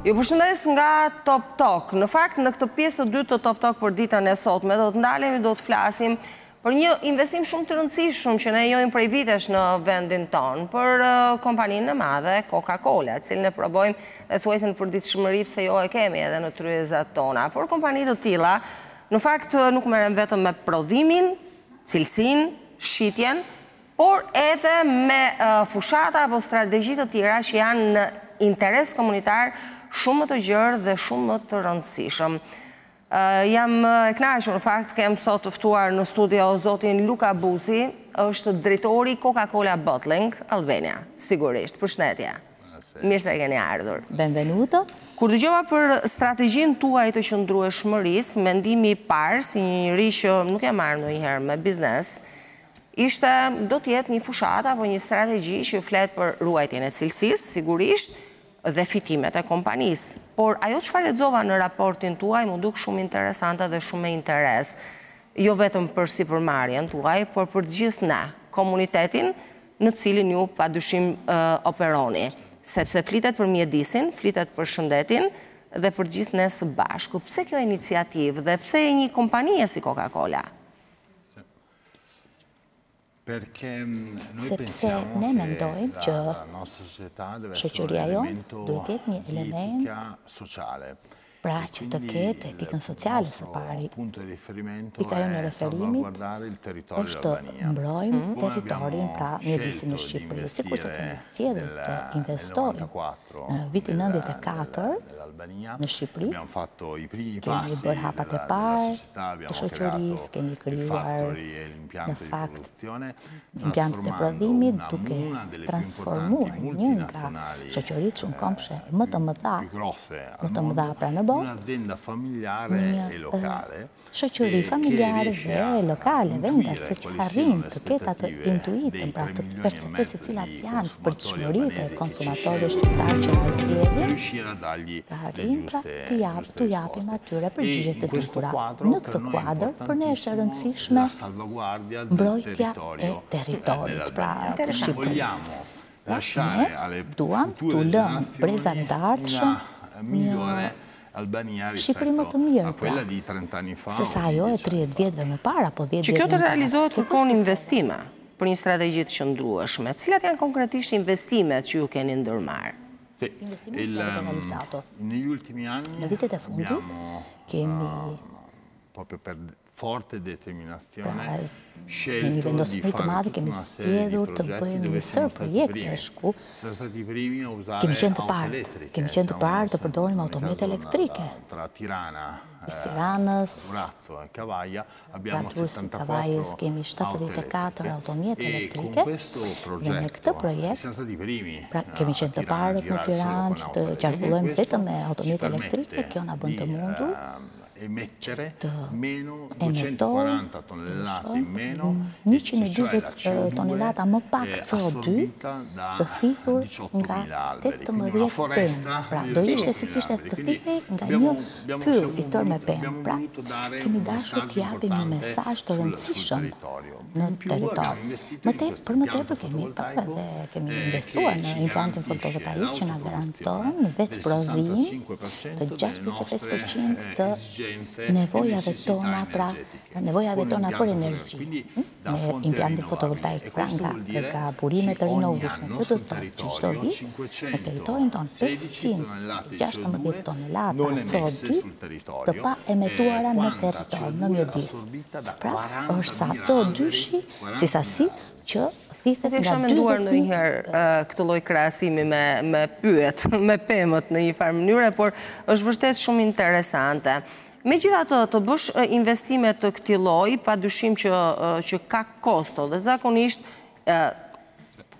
Ju përshëndes nga Top Talk. Në fakt, në këtë pjesë të dytë të Top Talk për ditën e sotme, do të ndalemi do të flasim për një investim shumë të rëndësishëm që ne njohim prej vitesh në vendin tonë, për kompaninë e madhe Coca-Cola, të cilën e provojmë thuajse në përditshmëri, pse jo e kemi edhe në tryezat tona. Por kompani të tilla, në fakt, nuk merren vetëm me prodhimin, cilësinë, shitjen, por edhe me fushata apo strategji të tjera që janë në interes komunitar shumë më të gjerë dhe shumë më të rëndësishëm. Jam e kënaqur në fakt të kem sot të ftuar në studio zotin Luca Busi, është drejtori i Coca-Cola Bottling Albania, sigurisht. Përshëndetje. Mirë se keni ardhur. Benvenuto. Kur dëgjova për strategjinë tuaj të qëndrueshmërisë, mendimi i parë si një njeri që nuk jam marrë ndonjëherë me biznes, Ishte, do të jetë një fushatë apo një strategji që flet për ruajtjen e cilësisë, sigurisht, dhe fitimet e kompanisë. Por ajo çfarë lexova në raportin tuaj m'u duk shumë interesante dhe shumë me interes. Jo vetëm për sipërmarrjen tuaj, por për të gjithë ne, komunitetin në të cilin ju padyshim operoni. Sepse flitet për mjedisin, flitet për shëndetin dhe për të gjithë ne së bashku. Pse kjo iniciativë dhe pse e një kompanie si Coca-Cola? Sepse ne mendojmë që shoqëria jonë duhet të jetë një element pra që të ketë etikën sociale së pari. Pika jonë e referimit është të mbrojmë territorin pra mjedisin në Shqipëri, sikurse kemi zgjedhur të investojmë në vitin nëntëdhjetë e katër në Shqipëri, kemi bërë hapat e parë, të shoqërisë, kemi krijuar në fakt impiantet e prodhimit duke transformuar një nga shoqëritë shumëkombëshe më të mëdha, më të mëdha pra në botë, në një shoqëri familjare dhe lokale, vendase që arrin të ketë atë intuitën, pra të perceptojë se cilat janë pritshmëritë e konsumatorëve shqiptarë që na zgjedhin, të arrijë pra të japin. t'u japim atyre përgjigje të duhura. Në këtë kuadër, për ne është e rëndësishme mbrojtja e territorit, pra të Shqipërisë. Ne duam t'u lëmë brezave të ardhshëm një Shqipëri më të mirë, pra, se sa ajo e 30 vjetëve më parë, apo 10 vjetëve më parë. Që kjo të realizohet kërkon investime për një strategji të qëndrueshme. Cilat janë konkretisht investimet që ju keni ndërmarrë? Në vitet e fundit, kemi proprio per forte determinazione scelto di fare tutta una serie di progetti dove siamo stati i primi siamo stati i primi a usare auto elettriche kemi qenë të parë të përdorim automjete elektrike tra Tirana Tiranës Durazzo e Kavaja Pra Durrësit Kavajës kemi shtatëdhjetë e katër automjete elektrike dhe me këtë projekt pra kemi qenë të parët në Tiranë që të qarkullojmë vetëm me automjete elektrike, kjo na bën të mundur të emetojmë njëqind e dyzet tonelata më pak CO2 të thithur nga tetëmbëdhjetë pemë. Pra do ishte si t'ishte të thithej nga një Pyll i tërë me pemë, pra, kemi dashur të japim një mesazh të rëndësishëm në territor. Më tej, për më tepër kemi bërë dhe kemi investuar në impiantin fotovoltaik që na garanton vetëprodhim të gjashtëdhjetë e pesë për qind të nevojave tona, pra, nevojave tona për energji. me impiantin fotovoltaik pra nga burime të rinovueshme. Kjo do të thotë që çdo vit në territorin tonë 516 tonelata CO2 të pa emetuara në territor, në mjedis. Pra, është sa CO2-shi si sasi që thithet nga 40 mijë... Nuk e kisha menduar ndonjëherë këtë lloj krahasimi me pyjet, me pemët në një farë mënyre, por është vërtet shumë interesante. Megjithatë, të bësh investime të këtij lloji, padyshim që ka kosto dhe zakonisht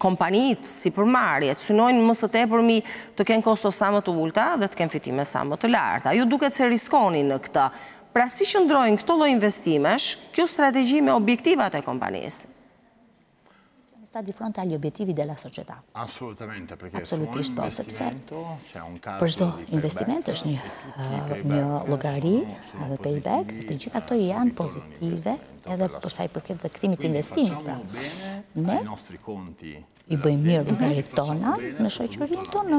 kompanitë, sipërmarrjet, synojnë më së tepërmi të kenë kosto sa më të ulëta dhe të kenë fitime sa më të larta. Ju duket se riskoni në këtë. Pra si qëndrojnë këto lloj investimesh, kjo strategji me objektivat e kompanisë? sta di fronte agli obiettivi della società. Assolutamente, perché Absolutisht, po, sepse për çdo investiment është një, eh, një llogari dhe payback, dhe të gjitha këto janë pozitive edhe përsa i përket dhe kthimit të investimit. Pra. Ne i bëjmë mirë llogaritë tona në shoqërinë tonë,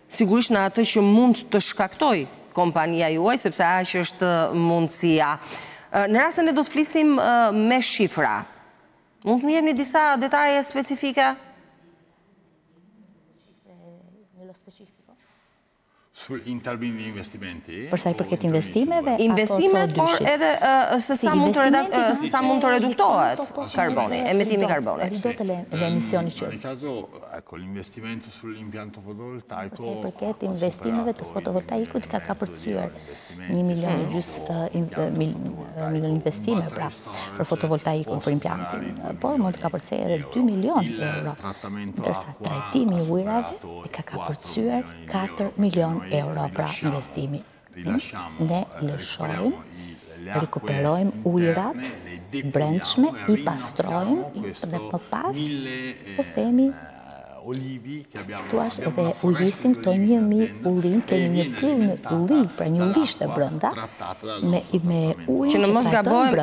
Sigurisht në atë që mund të shkaktojë kompania juaj, sepse aq është mundësia. Në rast se ne do të flisim me shifra, mund të më jepni disa detaje specifike? Përsa i përket investimeve, apo CO2-shit. Por edhe se sa mund të reduktohet. Se sa mund të reduktohet karboni, emetimi i karbonit. Ridotte le emissioni che. Për sa i përket investimeve të fotovoltaikut, i ka kapërcyer një milion e gjysmë milion investime pra për fotovoltaikun për impiantin, por mund të kapërcejë edhe dy milion euro, ndërsa trajtimi i ujërave i ka kapërcyer katër milion euro pra investimi. ne lëshojmë, rikuperojmë ujërat e brendshme, i pastrojmë dhe më pas po themi si t'u jashtë edhe ujisim këto një mijë ullinj, kemi një pyll me ullinj, pra një ullishte brenda, me ujin që trajtojmë brenda. Që në mos gabohem.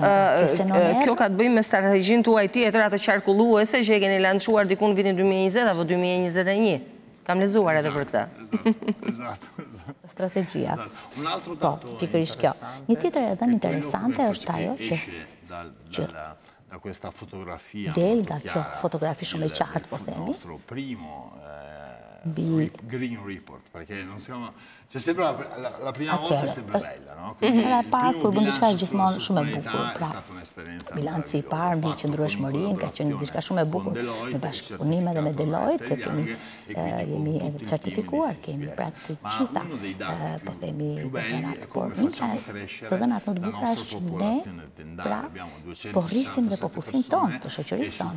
kjo ka të bëjë me strategjin tuaj tjetër, atë qarkulluese që e keni lançuar diku në vitin 2020 apo 2021. Kam lexuar edhe për këtë. Strategjia. Po, pikërisht kjo. Një tjetër e dhënë interesante është ajo që që del nga kjo fotografi shumë e qartë, po themi, mbi... Green Report, perché non siamo... Se se pra, la prima volta se sempre bella, no? Quindi, hera e parë kur bën diçka gjithmonë shumë e bukur, pra. Bilanci i parë mbi qëndrueshmërinë ka qenë diçka shumë e bukur. Me bashkëpunim edhe me Deloitte që kemi jemi edhe certifikuar, kemi pra të gjitha, po themi të dhënat, por një nga të dhënat më të bukura është që ne pra po rrisim dhe po pusim tonë të shoqërisë tonë.